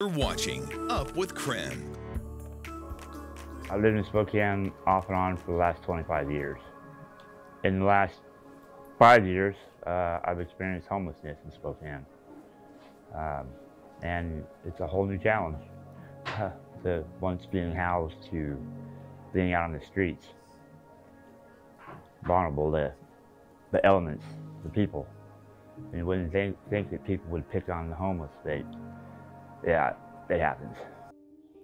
You're watching Up with KREM. I've lived in Spokane off and on for the last 25 years. In the last five years, uh, I've experienced homelessness in Spokane. Um, and it's a whole new challenge. the once being housed to being out on the streets, vulnerable to the elements, the people. And you wouldn't think, think that people would pick on the homeless, but yeah, it happens.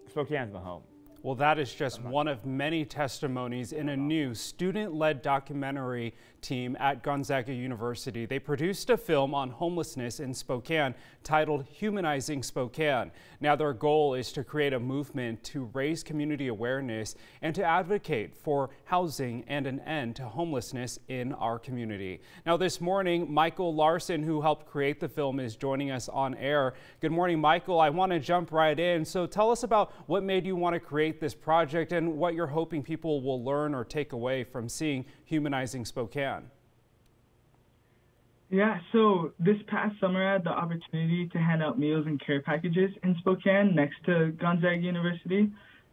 Spokane's my home. Well, that is just one of many testimonies in a new student-led documentary team at Gonzaga University. They produced a film on homelessness in Spokane titled Humanizing Spokane. Now, their goal is to create a movement to raise community awareness and to advocate for housing and an end to homelessness in our community. Now, this morning, Michael Larson, who helped create the film, is joining us on air. Good morning, Michael. I want to jump right in. So tell us about what made you want to create this project and what you're hoping people will learn or take away from seeing Humanizing Spokane. Yeah, so this past summer I had the opportunity to hand out meals and care packages in Spokane next to Gonzaga University.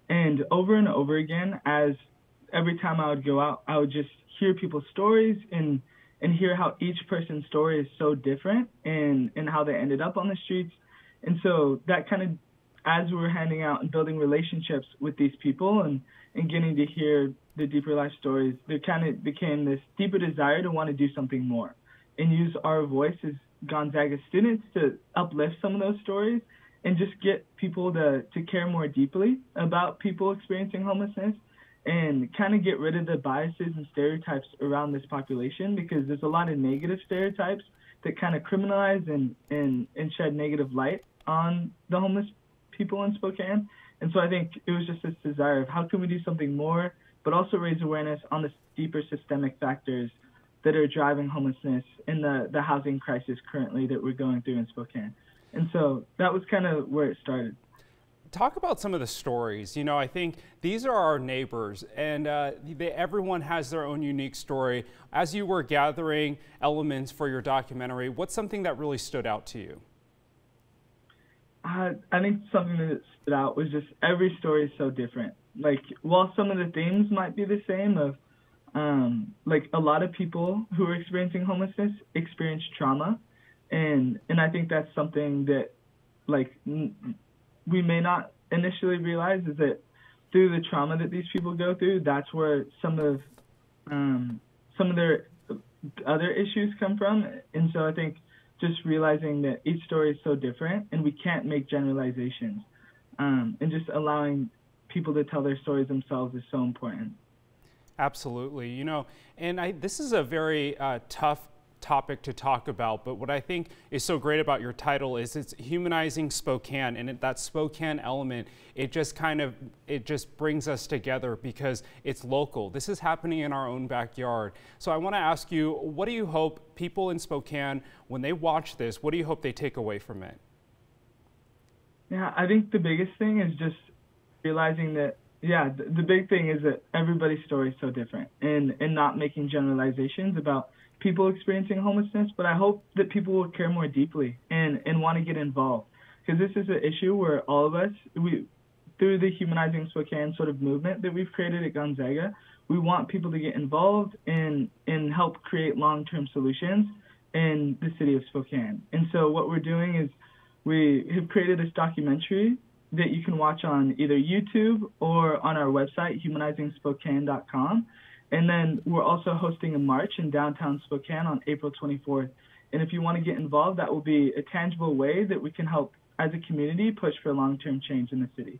And over and over again, as every time I would go out, I would just hear people's stories and and hear how each person's story is so different and and how they ended up on the streets. And so that kind of as we were handing out and building relationships with these people and, and getting to hear the deeper life stories, there kind of became this deeper desire to want to do something more. And use our voice as Gonzaga students to uplift some of those stories and just get people to, to care more deeply about people experiencing homelessness and kind of get rid of the biases and stereotypes around this population because there's a lot of negative stereotypes that kind of criminalize and, and, and shed negative light on the homeless people in Spokane. And so I think it was just this desire of how can we do something more, but also raise awareness on the deeper systemic factors that are driving homelessness and the, the housing crisis currently that we're going through in Spokane. And so that was kind of where it started. Talk about some of the stories. You know, I think these are our neighbors, and uh, they, everyone has their own unique story. As you were gathering elements for your documentary, what's something that really stood out to you? I, I think something that stood out was just every story is so different. Like while some of the themes might be the same of um, like a lot of people who are experiencing homelessness experience trauma, and and I think that's something that like n- we may not initially realize is that through the trauma that these people go through, that's where some of um, some of their other issues come from, and so I think just realizing that each story is so different and we can't make generalizations. Um, and just allowing people to tell their stories themselves is so important. Absolutely. You know, and I, this is a very uh, tough topic to talk about, but what I think is so great about your title is it's humanizing Spokane, and it, that Spokane element, it just kind of, it just brings us together because it's local. This is happening in our own backyard. So I want to ask you, what do you hope people in Spokane, when they watch this, what do you hope they take away from it? Yeah, I think the biggest thing is just realizing that yeah, the, the big thing is that everybody's story is so different and and not making generalizations about people experiencing homelessness, but I hope that people will care more deeply and, and want to get involved. Because this is an issue where all of us, we, through the Humanizing Spokane sort of movement that we've created at Gonzaga, we want people to get involved and, and help create long term solutions in the city of Spokane. And so what we're doing is we have created this documentary that you can watch on either YouTube or on our website, humanizingspokane.com. And then we're also hosting a march in downtown Spokane on April 24th. And if you want to get involved, that will be a tangible way that we can help as a community push for long term change in the city.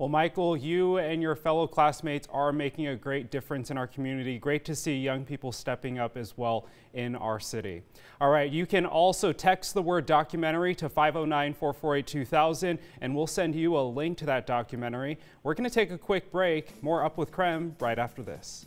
Well, Michael, you and your fellow classmates are making a great difference in our community. Great to see young people stepping up as well in our city. All right, you can also text the word documentary to 509 448 2000, and we'll send you a link to that documentary. We're going to take a quick break. More Up with KREM right after this.